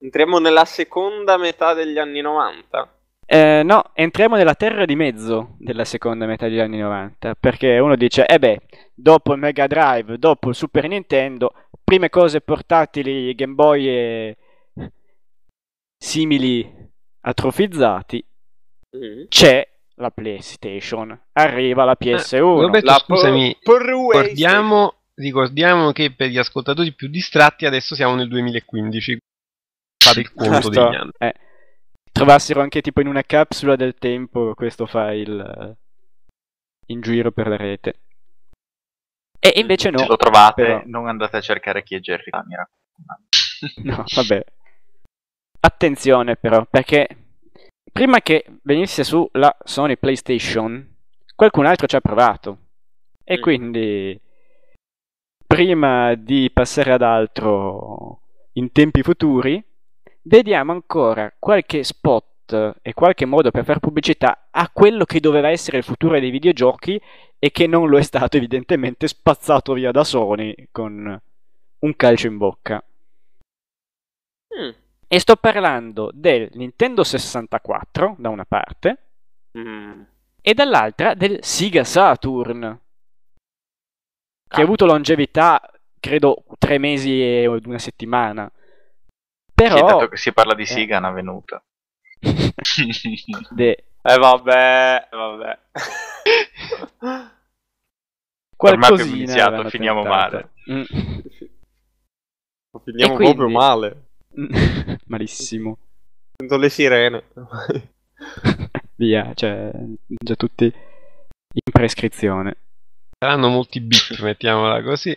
Entriamo nella seconda metà degli anni 90. Eh, no, entriamo nella terra di mezzo della seconda metà degli anni 90, perché uno dice, eh beh, dopo il Mega Drive, dopo il Super Nintendo, prime cose portatili, Game Boy e simili atrofizzati, Mm. c'è la PlayStation, arriva la PS1. Roberto, La scusami, Pro ricordiamo, ricordiamo che per gli ascoltatori più distratti adesso siamo nel 2015. Fate il conto degli anni. eh, trovassero anche tipo in una capsula del tempo questo file eh, in giro per la rete. E invece no. Se lo trovate, però. non andate a cercare chi è Jerry ah. No, vabbè. Attenzione però, perché prima che venisse su la Sony PlayStation, qualcun altro ci ha provato. E Mm. quindi, prima di passare ad altro in tempi futuri, vediamo ancora qualche spot e qualche modo per fare pubblicità a quello che doveva essere il futuro dei videogiochi e che non lo è stato evidentemente spazzato via da Sony con un calcio in bocca. Mm. E sto parlando del Nintendo 64 da una parte Mm. e dall'altra del Sega Saturn, che Ah. ha avuto longevità, credo, tre mesi e una settimana. Però... Sì, dato che si parla di Eh. Siga, è una venuta. de- Eh vabbè, vabbè. Ormai abbiamo qualcosina iniziato, finiamo tentato. Mm. Finiamo quindi- proprio male. Malissimo. Sento le sirene. Via, cioè, già tutti in prescrizione. Saranno molti bit, mettiamola così.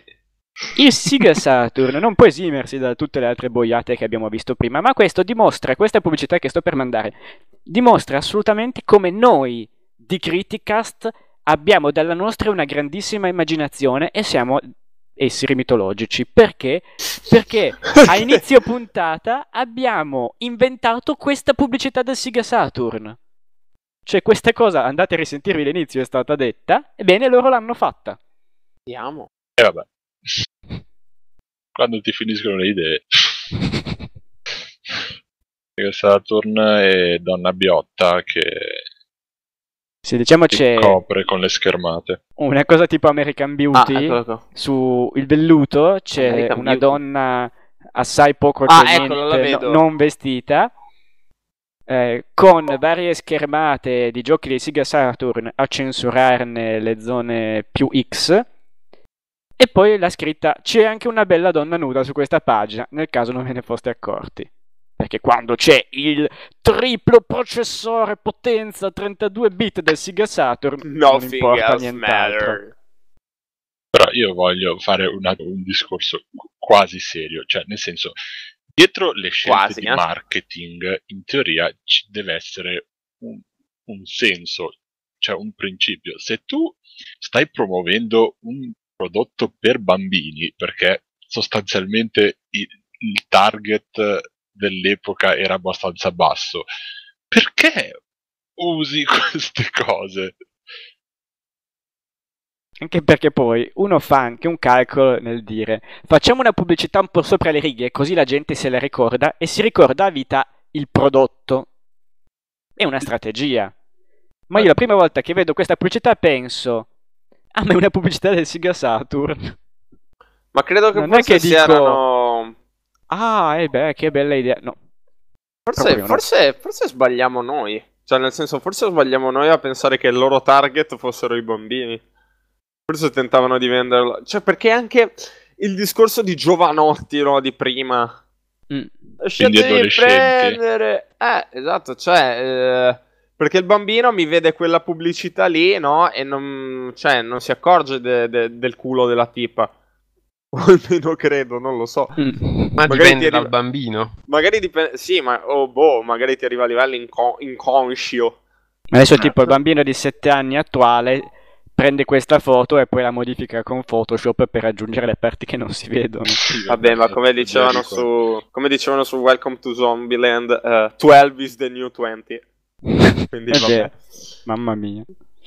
Il Sega Saturn non può esimersi da tutte le altre boiate che abbiamo visto prima, ma questo dimostra, questa pubblicità che sto per mandare, dimostra assolutamente come noi di Criticast abbiamo dalla nostra una grandissima immaginazione e siamo esseri mitologici. Perché? Perché a inizio puntata abbiamo inventato questa pubblicità del Sega Saturn. Cioè questa cosa, andate a risentirvi l'inizio, è stata detta, ebbene loro l'hanno fatta. Vediamo. E vabbè. Quando ti finiscono le idee. Perché Saturn è donna biotta che Se diciamo c'è copre con le schermate. una cosa tipo American Ah, Beauty, eccolo qua. su il velluto c'è American una Beauty. donna assai poco Ah, la vedo. no- non vestita, eh, con varie schermate di giochi di Sega Saturn a censurarne le zone più X. E poi la scritta c'è anche una bella donna nuda su questa pagina, nel caso non ve ne foste accorti. Perché quando c'è il triplo processore potenza 32 bit del Sega Saturn, non Nothing importa else nient'altro. matter. Però io voglio fare una- un discorso quasi serio, cioè nel senso, dietro le scelte Quasi, di eh. marketing, in teoria ci deve essere un, un senso, cioè un principio. Se tu stai promuovendo un prodotto per bambini, perché sostanzialmente il, il target dell'epoca era abbastanza basso, perché usi queste cose? Anche perché poi uno fa anche un calcolo nel dire facciamo una pubblicità un po' sopra le righe così la gente se la ricorda e si ricorda a vita il prodotto. È una strategia. Ma io la prima volta che vedo questa pubblicità penso ah ma è una pubblicità del Sega Saturn. Ma credo che Non è forse che si dico- erano... Ah, e beh, che bella idea. No, Forse, forse, forse sbagliamo noi. Cioè, nel senso, forse sbagliamo noi a pensare che il loro target fossero i bambini. Forse tentavano di venderlo. Cioè, perché anche il discorso di giovanotti, no, di prima. Mm. Lasciatevi adolescenti. prendere. Eh, esatto, cioè... eh, perché il bambino mi vede quella pubblicità lì, no? E non, cioè, non si accorge de- de- del culo della tipa. O almeno credo, non lo so. Mm. Ma Magari dipende ti dal arriva- bambino. Magari dipende. Sì, ma oh, boh, magari ti arriva a livello inco- inconscio. Adesso tipo il bambino di 7 anni attuale prende questa foto e poi la modifica con Photoshop per aggiungere le parti che non si vedono. Vabbè, ma come dicevano su. Come dicevano su Welcome to Zombieland, eh, 12 is the new 20. Quindi Eh mamma mia.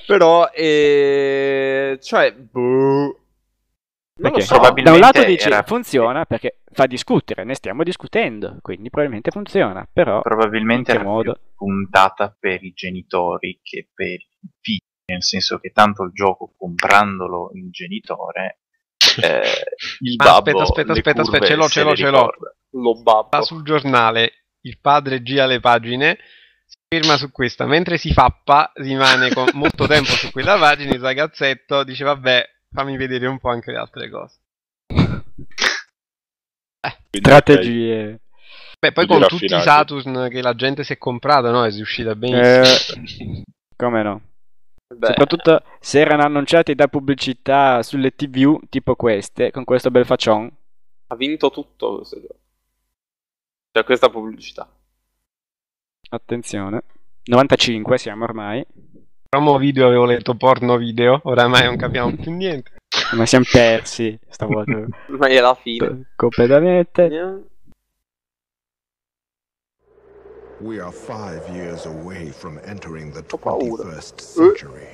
Però, eh, cioè, boh. Perché so. da un Probabilmente lato dici era- funziona perché fa discutere, ne stiamo discutendo, quindi probabilmente funziona, però Probabilmente in era modo? più puntata per i genitori che per i figli, nel senso che tanto il gioco comprandolo il genitore, eh, il babbo aspetta, aspetta, le aspetta, aspetta, ce l'ho, ce l'ho, ce l'ho. Lo babbo. Va sul giornale, il padre gira le pagine, ferma su questa, mentre si fappa, rimane con molto tempo su quella pagina, il ragazzetto dice vabbè, fammi vedere un po' anche le altre cose. Quindi, strategie. Beh, poi con tutti i raffinati. Saturn che la gente si è comprata, no? È riuscita benissimo. Eh, come no? Beh, Soprattutto se erano annunciati da pubblicità sulle TV tipo queste, con questo bel faccion. ha vinto tutto questo gioco. Cioè, questa pubblicità. Attenzione. 95 siamo ormai, Promo video avevo letto porno video, oramai non capiamo più niente. ma siamo persi stavolta Ma è la fine. completamente. We are five years away from entering the Ho paura. 21st century.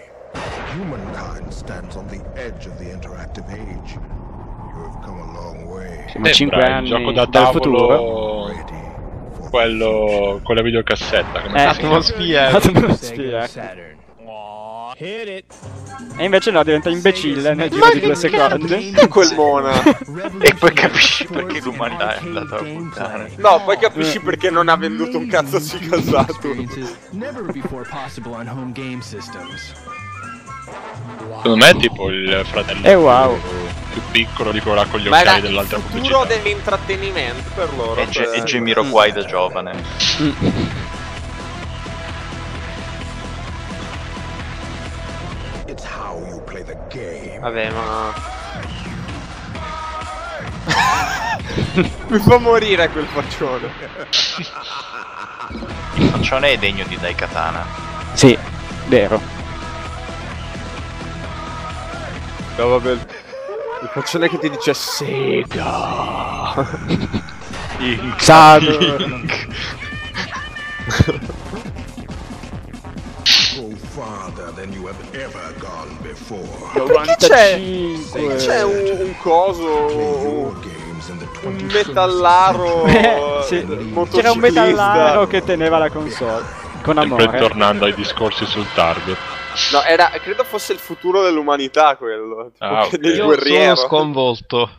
Humankind stands on the edge of the interactive age. You have come a long way. Siamo a 5 Sembra il anni gioco da dal futuro. Quello con la videocassetta. Come Eh? Atmosfera. Atmosfera. E invece no, diventa imbecille nel giro di due secondi. È quel mona. E poi capisci perché l'umanità è andata a puttane. No, poi capisci perché non ha venduto un cazzo game systems. Secondo me è tipo il fratello Eh, wow. Più piccolo di quello là con gli Ma era occhiali il dell'altra futuro pubblicità. dell'intrattenimento per loro. E, Ge- cioè- e Jamiroquai da giovane. It's how you play the game. Vabbè, ma... Mi fa morire quel faccione. Il faccione è degno di Daikatana. Sì, vero. No, vabbè. Il il faccione che ti dice Sega. Ever gone before. Perché c'è? 95. C'è un, un coso. Un games in the un 21st metallaro. Eh, sì. motociclista. C'era un metallaro che teneva la console. Con amore. tornando ai discorsi sul target. No, era, credo fosse il futuro dell'umanità quello. Tipo Ah, che ok. del Io guerriero. sono sconvolto.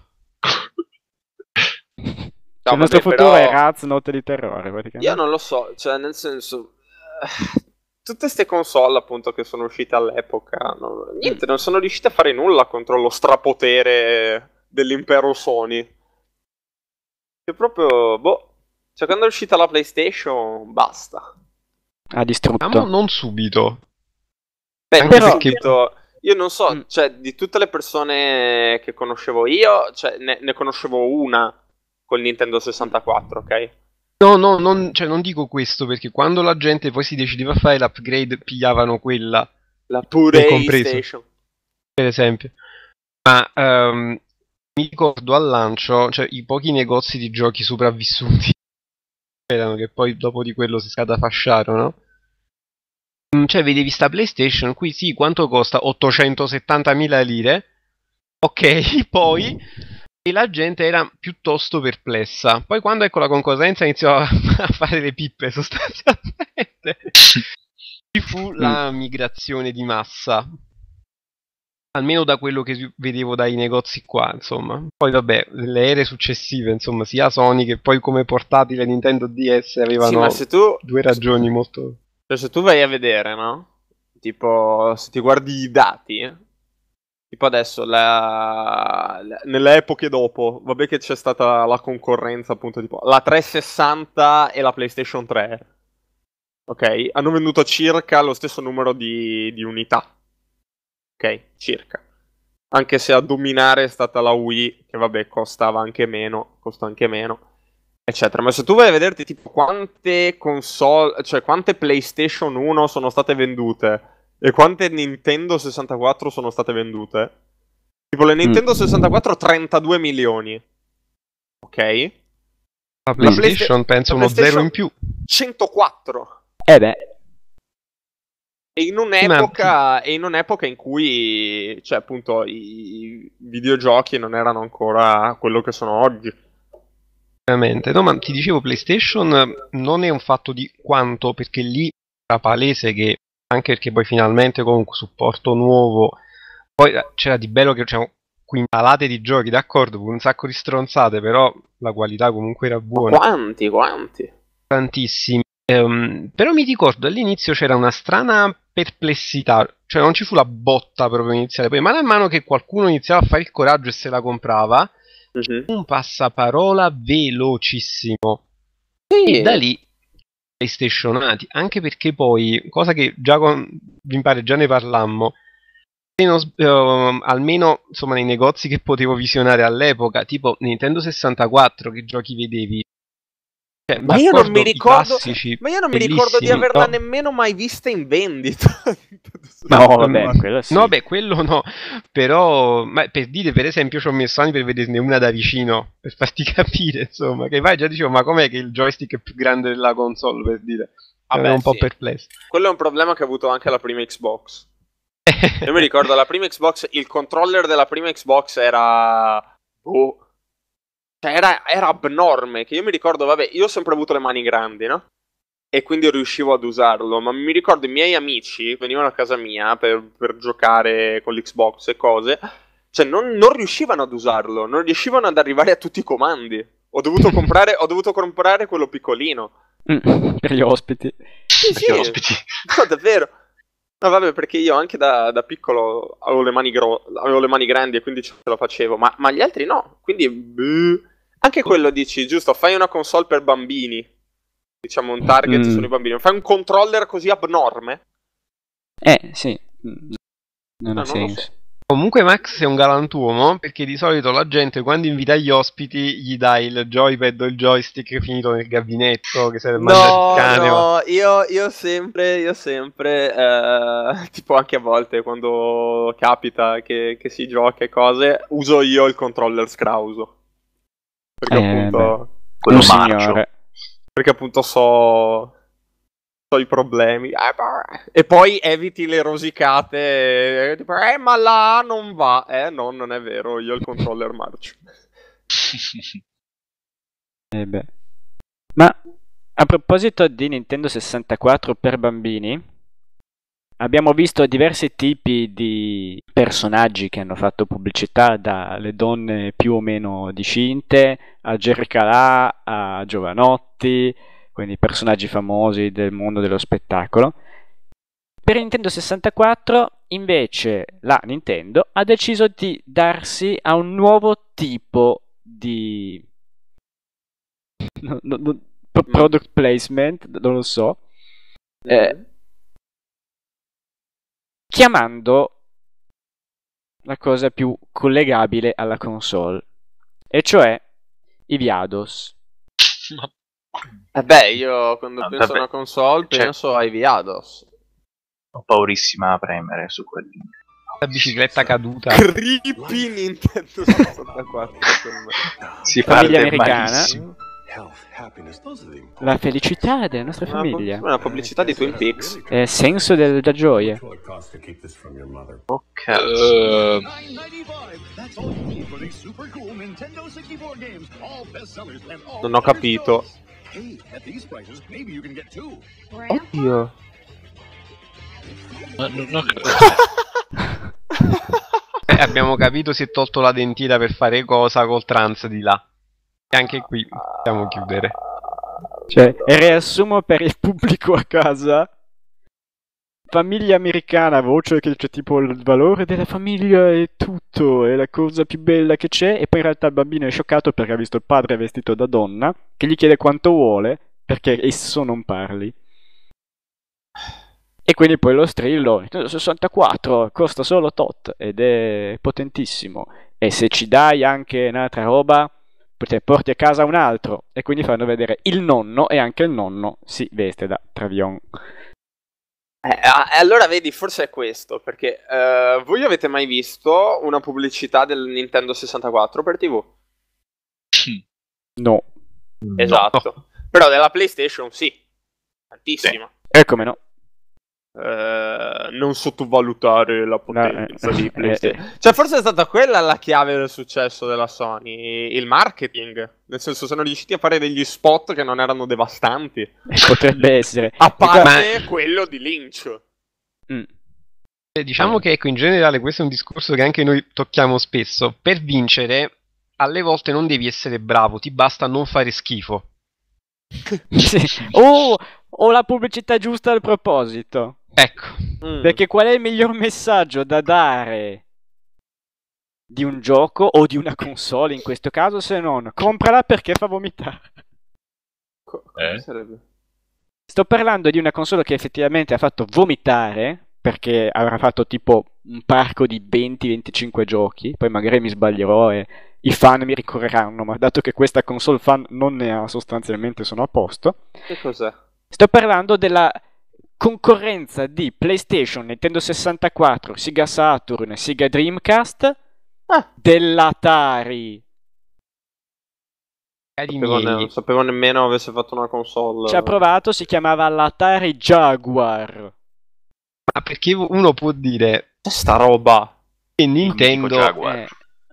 No, il nostro vabbè, futuro però- è Raz Note di terrore, praticamente. Io non lo so, cioè nel senso... eh, Tutte queste console appunto che sono uscite all'epoca, no, niente, non sono riuscite a fare nulla contro lo strapotere dell'impero Sony. Che proprio, boh, cioè quando è uscita la PlayStation, basta. Ha distrutto. Ma non subito. Beh, Anche non perché-. Io non so, Mm. cioè di tutte le persone che conoscevo io, cioè, ne, ne conoscevo una col Nintendo 64, ok? No, no, non, cioè, non dico questo perché quando la gente poi si decideva a fare l'upgrade pigliavano quella, La pure compreso. PlayStation. per esempio. Ma ehm, mi ricordo al lancio, cioè i pochi negozi di giochi sopravvissuti erano che poi dopo di quello si scatafasciarono. Mm, Cioè, vedevi sta PlayStation, qui sì, quanto costa? 870.000 lire. Ok, poi e la gente era piuttosto perplessa. Poi quando ecco la concorrenza iniziò a a fare le pippe sostanzialmente, ci fu la migrazione di massa. Almeno da quello che vedevo dai negozi qua, insomma. Poi vabbè, le ere successive, insomma, sia Sony che poi come portatile Nintendo DS Sì, avevano ma se tu, due ragioni molto... cioè, se tu vai a vedere, no? Tipo, se ti guardi i dati, tipo adesso, la, la- nelle epoche dopo, vabbè che c'è stata la concorrenza, appunto, tipo la 360 e la PlayStation 3. Ok? Hanno venduto circa lo stesso numero di, di unità. Ok? Circa. Anche se a dominare è stata la Wii, che vabbè costava anche meno, costa anche meno eccetera. Ma se tu vai a vederti tipo quante console, cioè quante PlayStation 1 sono state vendute e quante Nintendo 64 sono state vendute, tipo le Nintendo 64 32 milioni. Ok? La Playsta- PlayStation penso la uno PlayStation- zero in più. 104. Eh beh, E in un'epoca, e in un'epoca in cui, cioè, appunto, i videogiochi non erano ancora quello che sono oggi. Veramente. No, ma ti dicevo, PlayStation non è un fatto di quanto, perché lì era palese che, anche perché poi finalmente comunque supporto nuovo, poi eh, c'era di bello che c'erano quintalate di giochi, d'accordo, con un sacco di stronzate, però la qualità comunque era buona. Quanti, quanti? Tantissimi. Ehm, però mi ricordo all'inizio c'era una strana perplessità, cioè non ci fu la botta proprio iniziale, poi mano a mano che qualcuno iniziava a fare il coraggio e se la comprava, Mhm. un passaparola velocissimo. Sì. E da lì PlayStationati, anche perché poi, cosa che già con, mi pare già ne parlammo, non ehm, almeno insomma nei negozi che potevo visionare all'epoca, tipo Nintendo 64, che giochi vedevi? Cioè, Ma io ricordo- classici, Ma io non mi ricordo di averla no? nemmeno mai vista in vendita. No, vabbè, quello sì. No, beh, quello no, però, ma per dire, per esempio, ci ho messo anni per vederne una da vicino, per farti capire, insomma, che vai già dicevo, ma com'è che il joystick è più grande della console, per dire, Vabbè, ero un po' sì. perplesso. Quello è un problema che ha avuto anche la prima Xbox. Io mi ricordo la prima Xbox, il controller della prima Xbox era. Boh. Cioè, era, era abnorme. Che io mi ricordo, vabbè, io ho sempre avuto le mani grandi, no? E quindi riuscivo ad usarlo. Ma mi ricordo i miei amici venivano a casa mia per, per giocare con l'Xbox e cose. Cioè, non, non riuscivano ad usarlo. Non riuscivano ad arrivare a tutti i comandi. Ho dovuto comprare, ho dovuto comprare quello piccolino. Mm, per gli ospiti. Sì, Perché ospiti. No, davvero. No, vabbè, perché io anche da, da piccolo avevo le, mani gro- avevo le mani grandi e quindi ce la facevo, ma, ma gli altri no. Quindi, boh. Anche quello dici, giusto, fai una console per bambini. Diciamo, un target Mm. sono i bambini. Fai un controller così abnorme. Eh, sì. Mm, Non Ah, ha lo senso. so. Comunque Max sei un galantuomo, perché di solito la gente quando invita gli ospiti gli dai il joypad o il joystick finito nel gabinetto, che serve No, il cane. no, io, io sempre, io sempre, eh, tipo anche a volte quando capita che, che si gioca e cose, uso io il controller scrauso. Perché Eh, appunto... Quello Un marcio. perché appunto so, so i problemi. Eh, beh. E poi eviti le rosicate. Tipo, eh, ma là non va. Eh, no, non è vero. Io ho il controller marcio. Eh beh. Ma a proposito di Nintendo 64 per bambini, abbiamo visto diversi tipi di personaggi che hanno fatto pubblicità, dalle donne più o meno discinte, a Jerry Calà, a Giovanotti, quindi personaggi famosi del mondo dello spettacolo. Per Nintendo 64, invece, la Nintendo ha deciso di darsi a un nuovo tipo di no- no- no- pro- product placement, non lo so, Eh, chiamando la cosa più collegabile alla console, e cioè i Viados. Beh, io quando Ah, penso a vabbè. una console Cioè- penso ai Viados. Ho paurissima a premere su quel link. La bicicletta caduta. Creepy Nintendo 64 per me. Si parte americana. malissimo. La felicità della nostra Una, famiglia. una pubblicità di Twin Peaks. Eh, senso della gioia. what it costs to keep this from your mother. Cazzo. That's all you need for these super cool Nintendo 64 games, all bestsellers and all Non ho capito. Oddio. ma non ho Eh, abbiamo capito si è tolto la dentita per fare cosa col trans di là. Anche qui possiamo chiudere. Cioè, riassumo per il pubblico a casa. Famiglia americana, voce che c'è tipo il valore della famiglia è tutto, è la cosa più bella che c'è, e poi in realtà il bambino è scioccato perché ha visto il padre vestito da donna, che gli chiede quanto vuole, perché esso non parli. E quindi poi lo strillo, Nintendo 64, costa solo tot, ed è potentissimo. E se ci dai anche un'altra roba, te porti a casa un altro e quindi fanno vedere il nonno e anche il nonno si veste da Travion. Eh, allora vedi, forse è questo, perché eh, voi avete mai visto una pubblicità del Nintendo 64 per TV? No, Esatto. Però della PlayStation sì. Tantissima. e come no. Eh, non sottovalutare la potenza eh, di eh, PlayStation. eh. Cioè, forse è stata quella la chiave del successo della Sony, il marketing. Nel senso, sono riusciti a fare degli spot che non erano devastanti. Potrebbe essere. A parte quello di Lynch. Mm. Diciamo che ecco, in generale questo è un discorso che anche noi tocchiamo spesso. Per vincere, alle volte non devi essere bravo, ti basta non fare schifo. Sì. O, o la pubblicità giusta al proposito. Ecco. Mm. Perché qual è il miglior messaggio da dare di un gioco o di una console in questo caso se non comprala perché fa vomitare? Co- come Eh? sarebbe? Sto parlando di una console che effettivamente ha fatto vomitare perché avrà fatto tipo un parco di 20-25 giochi, poi magari mi sbaglierò e i fan mi ricorreranno, ma dato che questa console fan non ne ha sostanzialmente sono a posto. Che cos'è? Sto parlando della concorrenza di PlayStation, Nintendo 64, Sega Saturn e Sega Dreamcast Ah. dell'Atari. Sapevo ne- non sapevo nemmeno avesse fatto una console. Ci ha provato, si chiamava l'Atari Jaguar. ma perché uno può dire C'è sta roba. che Amico Nintendo Jaguar. Eh,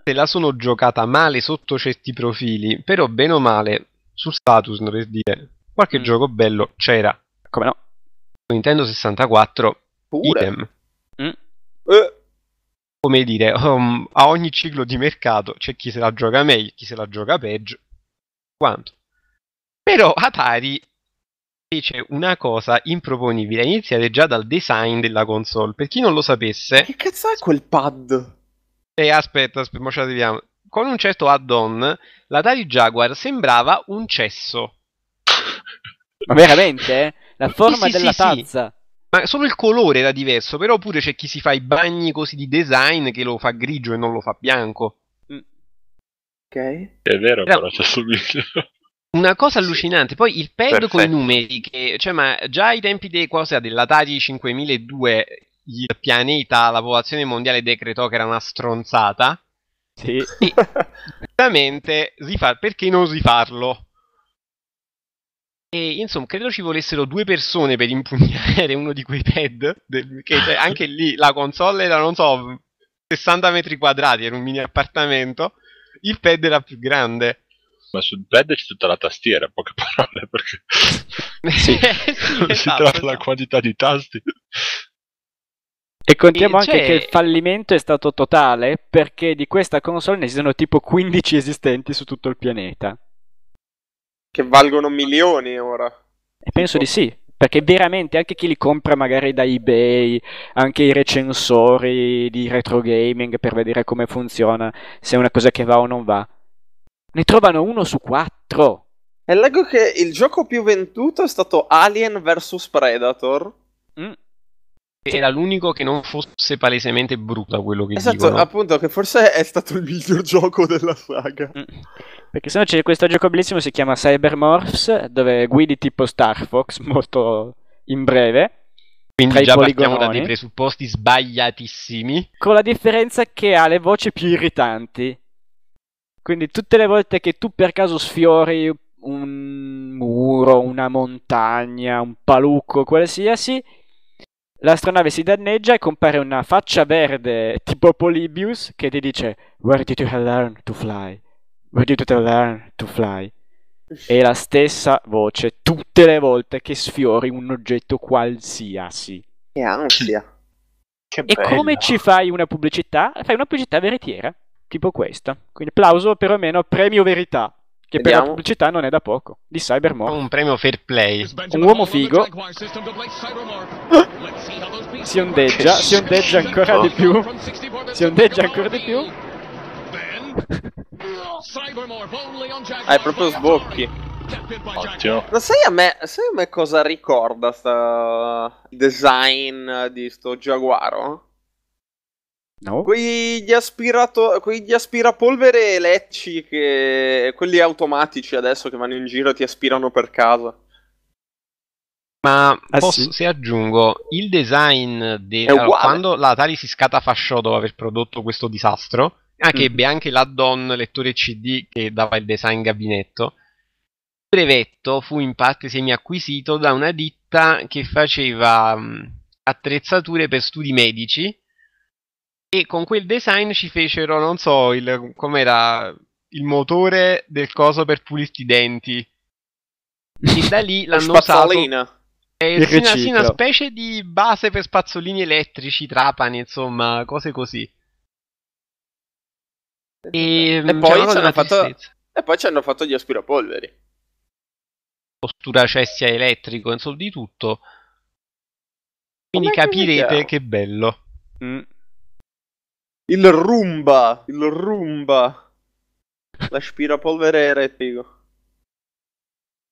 se la sono giocata male sotto certi profili, però bene o male sul status per dire qualche Mm. gioco bello c'era. come no? Nintendo 64 Pure. idem. Eh, Come dire, um, a ogni ciclo di mercato c'è chi se la gioca meglio, chi se la gioca peggio. Quanto? Però Atari fece una cosa improponibile, a iniziare già dal design della console. Per chi non lo sapesse, che cazzo è quel pad? E aspetta, aspetta, mo ci arriviamo. Con un certo add-on, l'Atari Jaguar sembrava un cesso. Ma veramente? La forma sì, della sì, sì. tazza. Ma solo il colore era diverso, però pure c'è chi si fa i bagni così di design che lo fa grigio e non lo fa bianco. Ok. È vero, Era- però ci assomiglia. Una cosa allucinante, poi il pad Perfetto. con i numeri, che, cioè, ma già ai tempi dei cosa dell'Atari 5002 il pianeta, la popolazione mondiale decretò che era una stronzata. Sì. Rifar- perché non rifarlo? E insomma, credo ci volessero due persone per impugnare uno di quei pad. del- che cioè, anche lì la console era, non so, 60 metri quadrati, era un mini appartamento. Il pad era più grande. Ma sul pad c'è tutta la tastiera, in poche parole, perché Sì. Sì, non si esatto, tratta la esatto. quantità di tasti. E contiamo E anche che il fallimento è stato totale perché di questa console ne esistono tipo 15 esistenti su tutto il pianeta. Che valgono milioni ora. E penso di sì, perché veramente anche chi li compra magari da eBay, anche i recensori di retro gaming per vedere come funziona, se è una cosa che va o non va, ne trovano uno su quattro. E leggo che il gioco più venduto è stato Alien vs Predator. Mm. Era l'unico che non fosse palesemente brutta quello che Esatto, dicono. appunto, che forse è stato il miglior gioco della saga. Mm. Perché sennò c'è questo gioco bellissimo, si chiama Cybermorphs, dove guidi tipo Star Fox, molto in breve, Quindi già partiamo da dei presupposti sbagliatissimi. con la differenza che ha le voci più irritanti. Quindi tutte le volte che tu per caso sfiori un muro, una montagna, un palucco, qualsiasi, l'astronave si danneggia e compare una faccia verde tipo Polybius che ti dice Where did you learn to fly? Where did you learn to fly? E la stessa voce tutte le volte che sfiori un oggetto qualsiasi. Che ansia. Che E come ci fai una pubblicità? Fai una pubblicità veritiera, tipo questa. Quindi applauso perlomeno premio verità, che per la Vediamo. pubblicità non è da poco, di Cybermore. Un premio fair play. Un uomo figo si ondeggia, si ondeggia ancora di più, si ondeggia ancora di più. Hai proprio sbocchi. Ottimo. Ma sai a me, sai a me cosa ricorda sta design di sto Giaguaro? No? Quegli, aspirato- quegli aspirapolvere lecci che... quelli automatici adesso che vanno in giro e ti aspirano per casa. Ma Ah, posso, sì? se aggiungo il design de- allora, quando la Atari si scatafasciò dopo aver prodotto questo disastro, ah, che Mm. ebbe anche l'add-on lettore CD che dava il design gabinetto. Il brevetto fu in parte semi-acquisito da una ditta che faceva mh, attrezzature per studi medici e con quel design ci fecero, non so, il, com'era il motore del coso per pulirti i denti. E da lì l'hanno usato spazzolina. è Il sì, una, sì, una specie di base per spazzolini elettrici, trapani, insomma, cose così. E, E c'è poi fatto-. E poi ci hanno fatto gli aspirapolveri. postura cessia elettrico, insomma, di tutto. Quindi Com'è che capirete vediamo? che bello. Mm. Il Rumba. Il Rumba. L'aspirapolvere elettrico.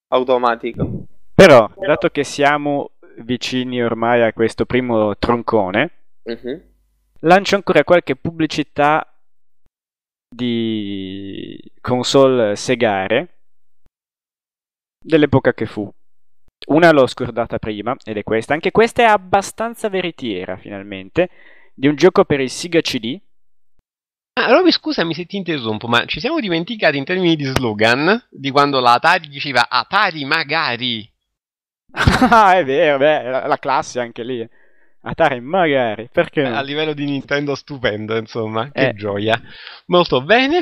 Automatico. Però, dato che siamo vicini ormai a questo primo troncone, Mhm. lancio ancora qualche pubblicità di console segare dell'epoca che fu. Una l'ho scordata prima, ed è questa. Anche questa è abbastanza veritiera, finalmente, di un gioco per il Sega CD. Ah, Roby, scusami se ti interrompo, ma ci siamo dimenticati in termini di slogan di quando la Atari diceva Atari magari. ah, è vero, beh, la, la classe anche lì. Atari, magari, perché no? A livello di Nintendo stupendo, insomma, che Eh. gioia. Molto bene.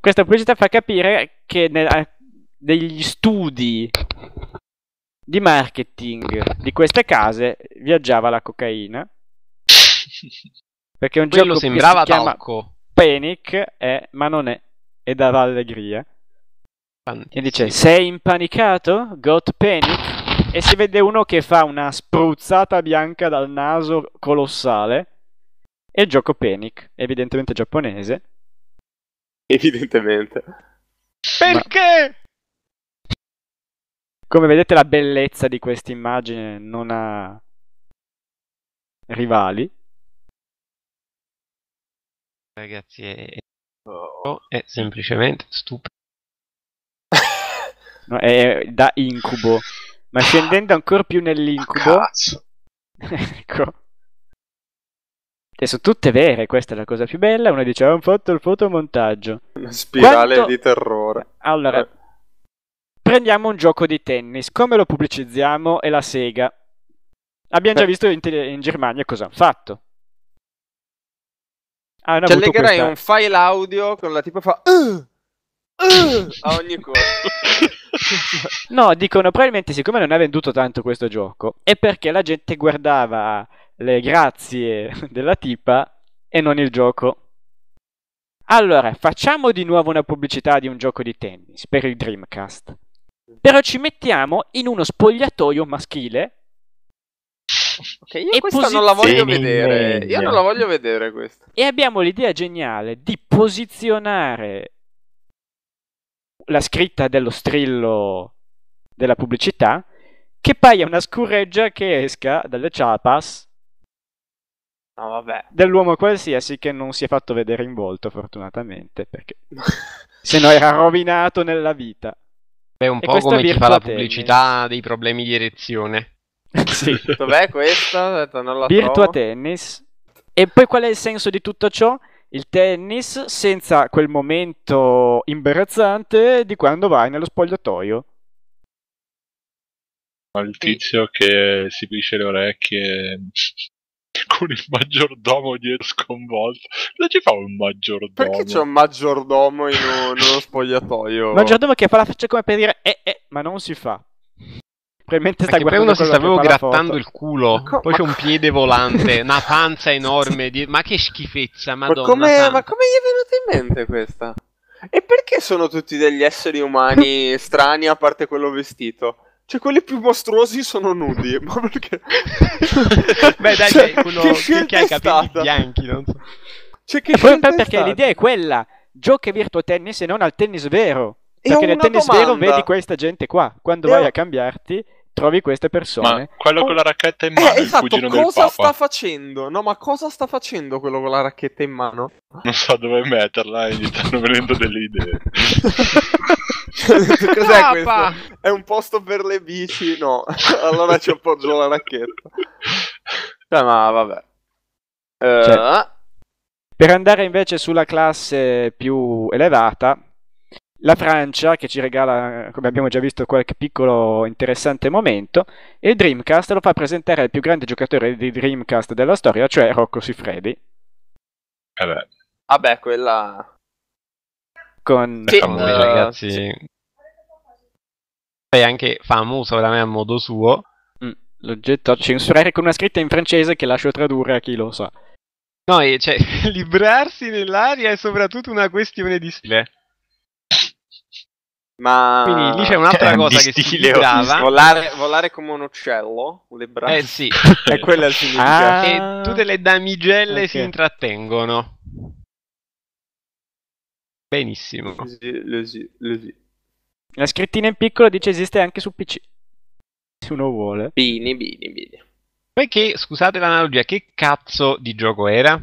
Questa pubblicità fa capire che nel- negli studi di marketing di queste case viaggiava la cocaina. Perché è un Quello gioco sembrava che si chiama talco. Panic, eh, ma non è, e dava allegria. E dice. Sei impanicato? Got panic? E si vede uno che fa una spruzzata bianca dal naso colossale. E il gioco Panic, evidentemente giapponese. Evidentemente. Perché? Come vedete, la bellezza di questa immagine non ha rivali. Ragazzi, è, Oh. è semplicemente stupido. No, è da incubo. Ma scendendo ancora più nell'incubo, ecco. E sono tutte vere, questa è la cosa più bella. Uno dice: Ho fatto il fotomontaggio. Una spirale Quanto- di terrore. Allora, Eh. prendiamo un gioco di tennis. Come lo pubblicizziamo? È la Sega. Abbiamo già visto in, tele- in Germania cosa hanno fatto. Ti avuto allegherai questa- un file audio con la tipa fa "Uh, uh", a ogni cosa. No, dicono probabilmente siccome non ha venduto tanto questo gioco è perché la gente guardava le grazie della tipa e non il gioco. Allora, facciamo di nuovo una pubblicità di un gioco di tennis per il Dreamcast. Però ci mettiamo in uno spogliatoio maschile Ok, io E questa non la voglio vedere. Io non la voglio vedere questa. e abbiamo l'idea geniale di posizionare la scritta dello strillo della pubblicità che paia una scurreggia che esca dalle chapas No, vabbè. dell'uomo qualsiasi che non si è fatto vedere in volto, fortunatamente, perché se no era rovinato nella vita. È un E po' come chi fa la pubblicità dei problemi di erezione. sì. Dov'è questa? Aspetta, non la Virtua trovo. Tennis. E poi qual è il senso di tutto ciò? Il tennis senza quel momento imbarazzante di quando vai nello spogliatoio. Il tizio che si pisce le orecchie con il maggiordomo dietro sconvolto. Cosa ci fa un maggiordomo? Perché c'è un maggiordomo in un- nello spogliatoio? Maggiordomo che fa la faccia come per dire eh eh, ma non si fa. Probabilmente sta poi guardando uno si sta quello proprio che fa la grattando il culo, Ma co- poi c'è ma- un piede volante, una panza enorme. di- Ma che schifezza, Ma madonna. come, santa. ma come gli è venuta in mente questa? E perché sono tutti degli esseri umani strani a parte quello vestito? Cioè, quelli più mostruosi sono nudi. Ma perché? Beh, dai, Cioè, quello che che, ha i è capelli stata? bianchi, non so. Cioè, che poi perché stata? l'idea è quella, gioca virtua tennis e non al tennis vero. E Perché nel tennis vero domanda. vedi questa gente qua. Quando E vai ho- a cambiarti, trovi queste persone. Ma quello con la racchetta in mano, Eh, il esatto, cugino del cosa sta facendo? No, ma cosa sta facendo quello con la racchetta in mano? Non so dove metterla e gli stanno venendo delle idee. Cos'è Papa! questo? È un posto per le bici? No, allora ci appoggio la racchetta. Cioè, ma vabbè. Eh, Cioè- Per andare invece sulla classe più elevata, la Francia che ci regala, come abbiamo già visto, qualche piccolo interessante momento, e il Dreamcast lo fa presentare al più grande giocatore di Dreamcast della storia, cioè Rocco Siffredi, Eh beh, Vabbè, quella... con... Sì, Famoso, eh, ragazzi. È anche famoso veramente a modo suo. Mm, l'oggetto a censurare con una scritta in francese che lascio tradurre a chi lo sa. No, e cioè, librarsi nell'aria è soprattutto una questione di stile. Ma... Quindi lì c'è un'altra Eh, cosa che si librava. Volare, volare come un uccello? Le braccia? Eh sì, E è il significato. Ah. e tutte le damigelle Ok. si intrattengono. Benissimo. La scrittina in piccolo dice esiste anche su PC. Se uno vuole. Bini, bini, bini. Perché, scusate l'analogia, che cazzo di gioco era?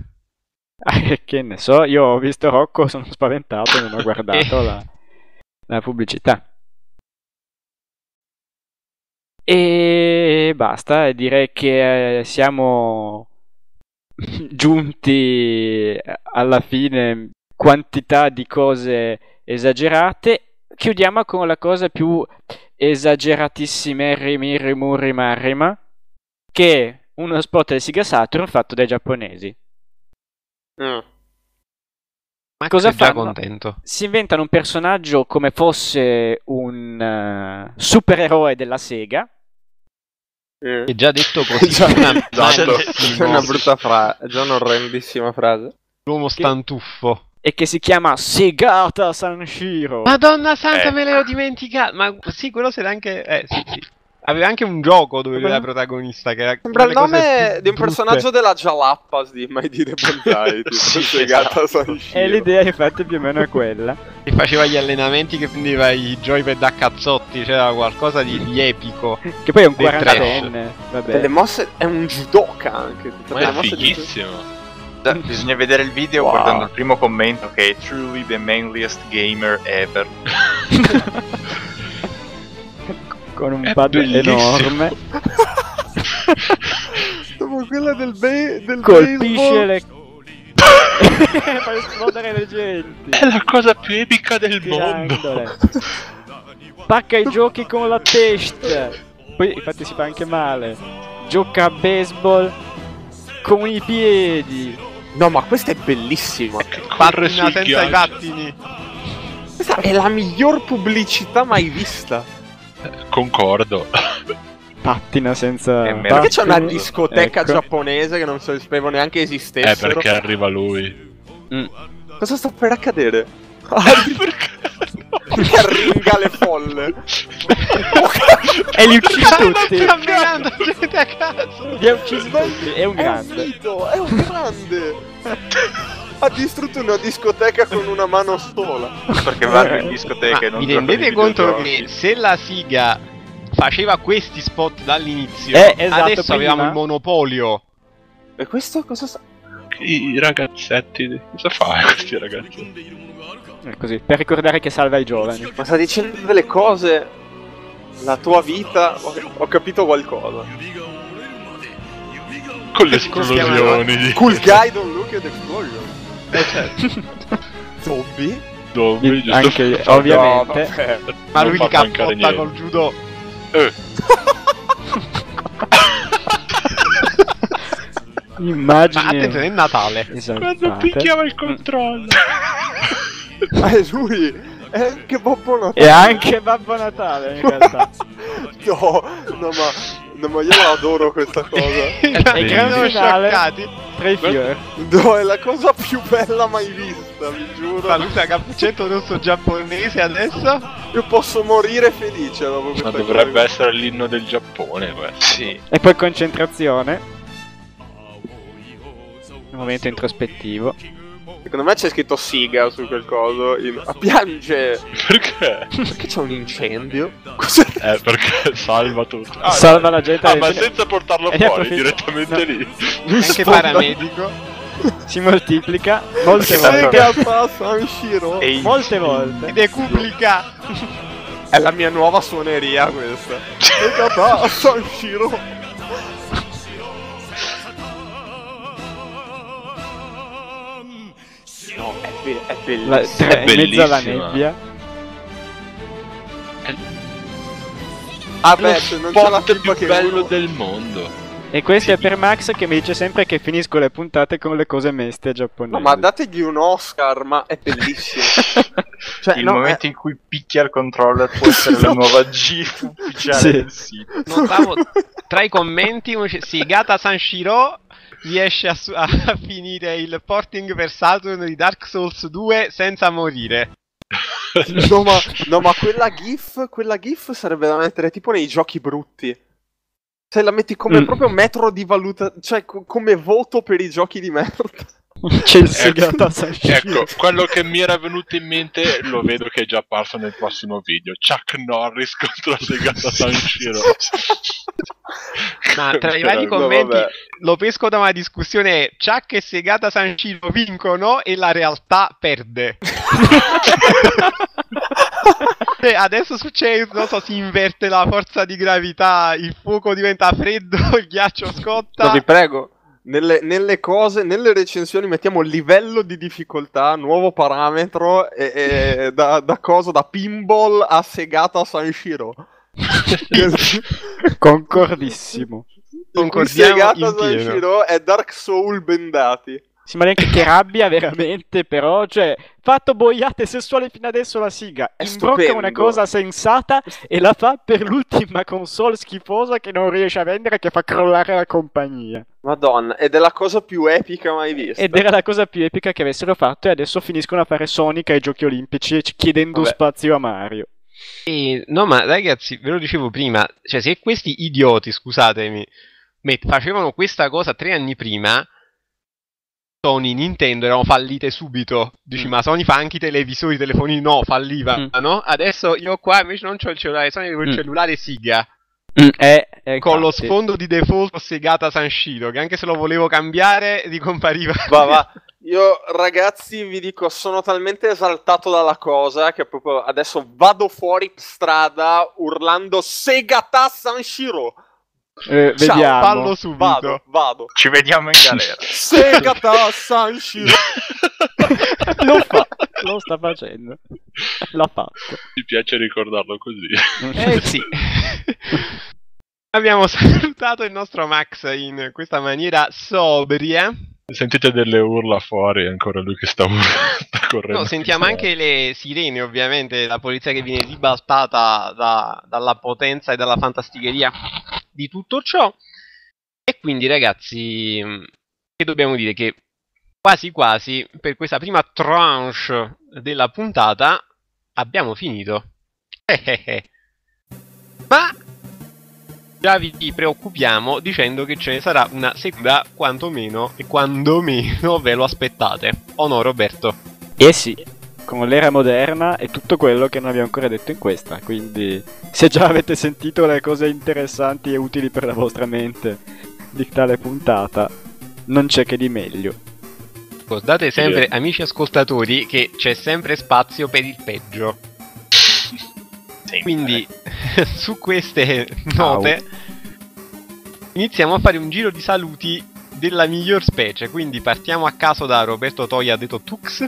Ah, che ne so, io ho visto Rocco, sono spaventato non ho guardato la, la pubblicità. E basta, direi che eh, siamo giunti alla fine quantità di cose esagerate. Chiudiamo con la cosa più esageratissima, che è uno spot del Sega Saturn fatto dai giapponesi. Mm. Ma Cosa è fanno? contento. si inventano un personaggio come fosse un eh, supereroe della Sega. Mm. E già detto così, Già- una- Esatto. È una brutta frase, è già un'orrendissima frase. L'uomo stantuffo. E che si chiama Segata Sanshiro. Madonna santa, Eh. me l'ero dimenticato. Ma sì, quello c'era anche. Eh, sì, sì. Aveva anche un gioco dove lui era protagonista. Che era Sembra il nome di un personaggio della Jalappas di Mai Dire Bonsai. tipo, Sì, esatto. E l'idea infatti più o meno è quella. Che faceva gli allenamenti che prendeva i joypad a cazzotti. C'era qualcosa di, di epico. Che poi è un Dei quarantenne. Vabbè. Delle mosse è un judoka anche. ma è fighissimo. Da- bisogna vedere il video Wow. guardando il primo commento che è truly the manliest gamer ever. Con un pad enorme. Dopo quella del, be- del Colpisce le... Fa esplodere le genti. È la cosa più epica del mondo. Spacca i giochi con la testa. Poi infatti si fa anche male. Gioca a baseball con i piedi. No, ma questa è bellissima. Corre senza i pattini. Questa è la miglior pubblicità mai vista. Concordo. Pattina senza. È Perché c'è una pattini. discoteca Ecco. giapponese che non sapevo neanche È esistessero? perché arriva lui. Mm. Cosa sta per accadere? perché? Perché arringa le folle? E li uccisi tutti. Sta menando gente a caso. Li ha uccisi tutti. È un È un grande. mito, è un grande. Ha distrutto una discoteca con una mano sola. Perché vanno in discoteca e non vi ai rendete conto che se la Siga faceva questi spot dall'inizio, Eh, esatto, adesso prima. avevamo il monopolio. E questo cosa sta? I ragazzetti. Cosa fa questi ragazzi? È così, per ricordare che salva i giovani. Ma sta dicendo delle cose. La tua vita. Ho, ho capito qualcosa. Con le esplosioni. Cool guy don't look at explosion. Eh, certo. Zombie? Zombie, giusto? Anche, ovviamente. No. Ma lui li cappotta col judo. Eh, Ma Immagini. attenzione, è Natale. quando esaltate. picchiava il controllo. Ma è lui! È anche Babbo Natale! E anche Babbo Natale in realtà. No, no, ma. No, ma io la adoro questa cosa. E Grandi scioccati. tra i fiori. No, è la cosa più bella mai vista, vi giuro. Saluta Cappuccetto Rosso giapponese adesso. Io posso morire felice dopo questa Ma cosa. dovrebbe essere l'inno del Giappone, questo. Sì. E poi concentrazione. Un momento introspettivo. Secondo me c'è scritto Siga su quel coso. in- Ah, piange! Perché? Perché c'è un incendio? Cos'è? Eh, perché salva tutto. Ah, Salva la gente. Ah, ma cene- senza portarlo E fuori, direttamente no. lì. Lui Anche paramedico. Si moltiplica molte volte. Sega Sanshiro. E Molte volte. Decuplica. È la mia nuova suoneria questa. Sega Sanshiro. No, è, be- è La- bellissimo. tra- in mezzo alla bellissima. nebbia. Ah Lo beh, se non c'è la più che bello uno- del mondo. E questo è per Max che mi dice sempre che finisco le puntate con le cose meste giapponesi. No, ma dategli un Oscar, ma è bellissimo. Cioè, il no, momento è- in cui picchia il controller può essere la nuova GIF ufficiale Sì. del sito. Notavo tra i commenti uno dice, sì, Gata Sanshiro riesce a, su- a finire il porting per Saturn di Dark Souls 2 senza morire. No ma, no, ma quella GIF, quella GIF sarebbe da mettere tipo nei giochi brutti. Se la metti come Mm. proprio metro di valuta, cioè co- come voto per i giochi di merda. C'è il Ecco, segata Sanshiro. Ecco, quello che mi era venuto in mente lo vedo che è già apparso nel prossimo video. Chuck Norris contro Segata Sanshiro. Ma tra i vari no, commenti vabbè. lo pesco da una discussione Chuck e Segata Sanshiro vincono e la realtà perde. Adesso succede, non so, si inverte la forza di gravità, il fuoco diventa freddo, il ghiaccio scotta. No, vi prego. Nelle, nelle cose, nelle recensioni mettiamo livello di difficoltà, nuovo parametro e, e da, da cosa? Da pinball a segata Sanshiro. Concordissimo. In cui Concordiamo segata in pieno. Sanshiro è Dark Soul bendati. Sì, ma neanche che rabbia veramente, però, cioè, fatto boiate sessuali fino adesso la siga, È imbrocca una cosa sensata e la fa per l'ultima console schifosa che non riesce a vendere, che fa crollare la compagnia. Madonna, ed è la cosa più epica mai vista. Ed era la cosa più epica che avessero fatto e adesso finiscono a fare Sonic ai giochi olimpici chiedendo Vabbè. spazio a Mario. E, no, ma ragazzi, ve lo dicevo prima, cioè se questi idioti, scusatemi, met- facevano questa cosa tre anni prima, Sony, Nintendo erano fallite subito. Dici, Mm. ma Sony fa anche i televisori, i telefoni no, fallivano, Mm. no? Adesso io qua invece non ho il cellulare, Sony con il Mm. cellulare Siga, Eh, eh, con lo sfondo di default segata Sanshiro, che anche se lo volevo cambiare, ricompariva. Va, va. Io, ragazzi, vi dico, sono talmente esaltato dalla cosa che proprio adesso vado fuori strada urlando Segata Sanshiro. Eh, Ciao, vediamo. Fallo subito. Vado, vado. Ci vediamo in galera. Segata Sanshiro. lo fa, lo sta facendo. L'ha fatto. Mi piace ricordarlo così. Eh sì. Abbiamo salutato il nostro Max in questa maniera sobria. Sentite delle urla fuori, ancora lui che sta, ur- sta correndo. No, sentiamo fuori. anche le sirene, ovviamente, la polizia che viene ribaltata da- dalla potenza e dalla fantasticheria di tutto ciò. E quindi, ragazzi, mh, che dobbiamo dire? Che quasi quasi per questa prima tranche della puntata abbiamo finito. Ma già vi preoccupiamo dicendo che ce ne sarà una seconda quantomeno e quando meno ve lo aspettate. O no, Roberto? Eh sì, con l'era moderna e tutto quello che non abbiamo ancora detto in questa. Quindi, se già avete sentito le cose interessanti e utili per la vostra mente di tale puntata, non c'è che di meglio. Ricordate sempre, amici ascoltatori, che c'è sempre spazio per il peggio. Sempre. Quindi, su queste note, iniziamo a fare un giro di saluti della miglior specie. Quindi partiamo a caso da Roberto Toia, detto Tux.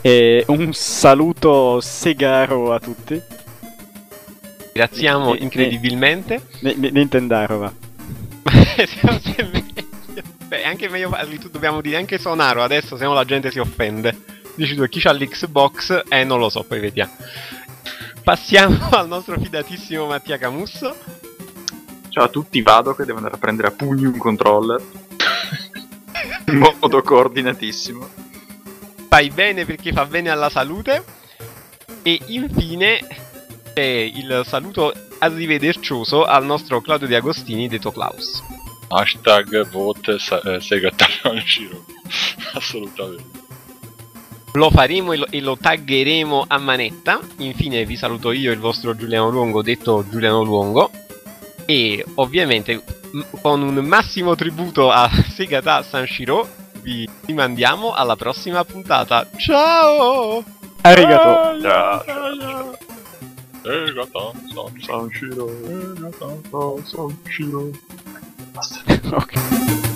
E un saluto segaro a tutti. Graziamo eh, incredibilmente. N- N- Nintendarova. Siamo sempre- Beh, anche meglio dobbiamo dire anche Sonaro adesso, se no la gente si offende. Dici tu, chi c'ha l'Xbox? Eh, non lo so, poi vediamo. Passiamo al nostro fidatissimo Mattia Camusso. Ciao a tutti, vado che devo andare a prendere a pugni un controller. in modo coordinatissimo. Fai bene perché fa bene alla salute. E infine c'è il saluto arrivedercioso al nostro Claudio Di Agostini, detto Klaus. Hashtag vote eh, Sega Taranshiro. Assolutamente. Lo faremo e lo, e lo taggeremo a manetta. Infine vi saluto io, il vostro Giuliano Luongo, detto Giuliano Luongo. E ovviamente con un massimo tributo a Segata Sanshiro vi rimandiamo alla prossima puntata. Ciao! Arigato. Ciao. Sega Taranshiro. Sanshiro. Sega Taranshiro. Ok.